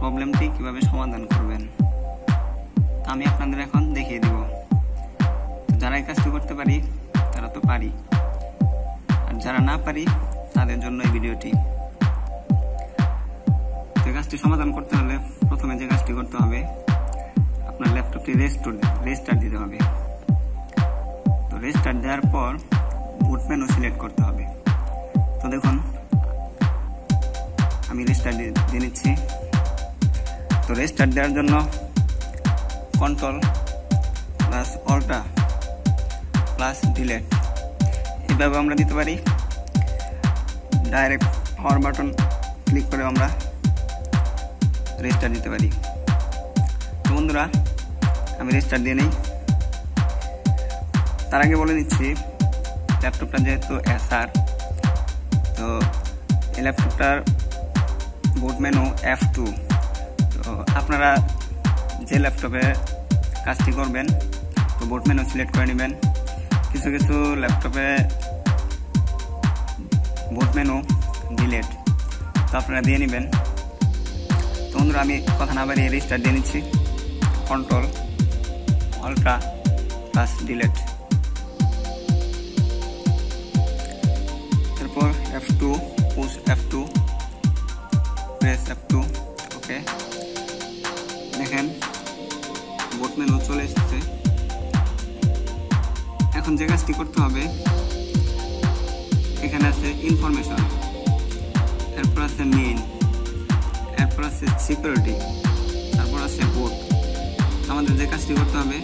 প্রবলেমটি কীভাবে সমাধান করবেন আমি আপনাদের এখন দেখিয়ে দিব। যারা এই কাজটি করতে পারি, তারা তো পারি। আর যারা না পারি, তাদের জন্য এই ভিডিওটি। তো কাজটি সমাধান করতে হলে প্রথমে যে কাজটি করতে হবে, আপনার ল্যাপটপটি রেস্টোর রেস্টার দিতে হবে। তো রেস্টার দেওয়ার পর বুট মেনু সিলেক্ট করতে হবে। তো দেখুন, আমি রেস্টার দিয়ে নিচ্ছি। তো রেস্টার দেওয়ার জন্য control plus alt plus delete এভাবে আমরা দিতে পারি। ডাইরেক্ট পাওয়ার বাটন ক্লিক করে আমরা রেজিস্টার দিতে পারি। তো বন্ধুরা, আমি রেজিস্টার দিয়ে নিই। তার আগে বলে দিচ্ছি ল্যাপটপটা যেহেতু এসআর তো এই ল্যাপটপটার বুট মেনু এফ টু তো আপনারা যে ল্যাপটপে কাজটি করবেন, তো বুট মেনু সিলেক্ট করে নেবেন। কিছু কিছু ল্যাপটপে বুট মেনু ডিলেট তো আপনারা দিয়ে নেবেন। তো বন্ধুরা, আমি কথা না বাড়িয়ে রেজিস্টার দিয়ে নিচ্ছি। কন্ট্রোল অল্ট্রা প্লাস ডিলেট তারপর F two push F two press F two okay এখন যে কাজটি করতে হবে, এখানে আছে ইনফরমেশন এরপর আছে মেন এরপর আছে সিকিউরিটি তারপর আছে বুট আমাদের যে কাজটি করতে হবে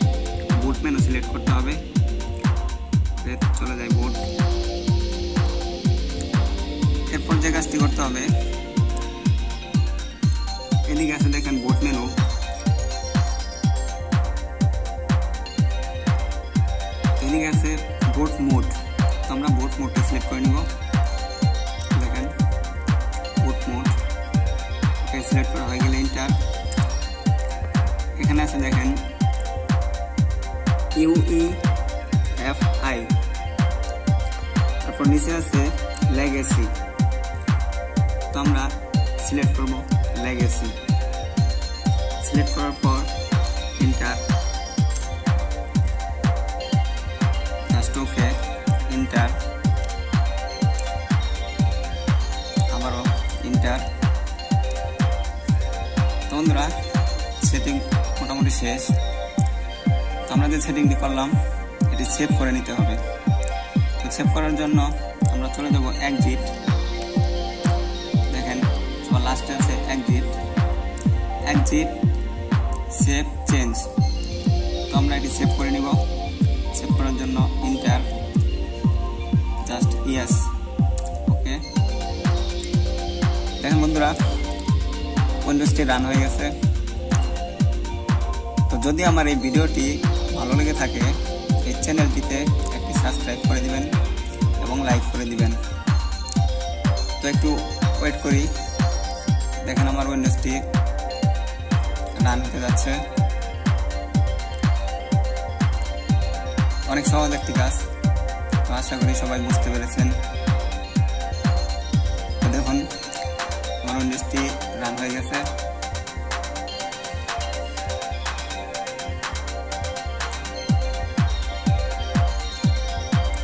বুট মেনু সিলেক্ট করতে হবে। চলে যায় বুট এরপর যে কাজটি করতে হবে, এদিকে আছে দেখেন বুট মেনু মোড আমরা বুট মোডটা সিলেক্ট করে নিব। দেখেন বুট মোড সিলেক্ট করা হয়ে গেলে ইন্টার এখানে আছে দেখেন ইউই এফ আই তারপর নিচে আছে লেগেসি তো আমরা সিলেক্ট করব লেগেসি সিলেক্ট করার পর বন্ধুরা সেটিং মোটামুটি শেষ। তো আমরা যে সেটিংটি করলাম, এটি সেভ করে নিতে হবে। তো সেভ করার জন্য আমরা চলে যাব একজিট দেখেন সবার লাস্টে আছে একজিট একজিট সেভ চেঞ্জ তো আমরা এটি সেভ করে নিব। সেভ করার জন্য ইন্টার জাস্ট ইয়াস ওকে দেখেন বন্ধুরা উইন্ডোজটি রান হয়ে গেছে। তো যদি আমার এই ভিডিওটি ভালো লেগে থাকে, এই চ্যানেলটিতে একটি সাবস্ক্রাইব করে দিবেন এবং লাইক করে দিবেন। তো একটু ওয়েট করি। দেখেন আমার উইন্ডোজটি রান হতে যাচ্ছে। অনেক সহজ একটি কাজ। তো আশা করি সবাই বুঝতে পেরেছেন। তো দেখুন, আমার উইন্ডোজটি রান গেছে।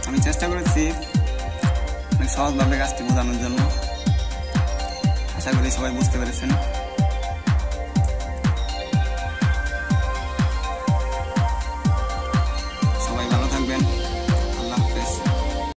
আমি চেষ্টা করেছি অনেক সহজভাবে কাজটি বোঝানোর জন্য। আশা করি সবাই বুঝতে পেরেছেন।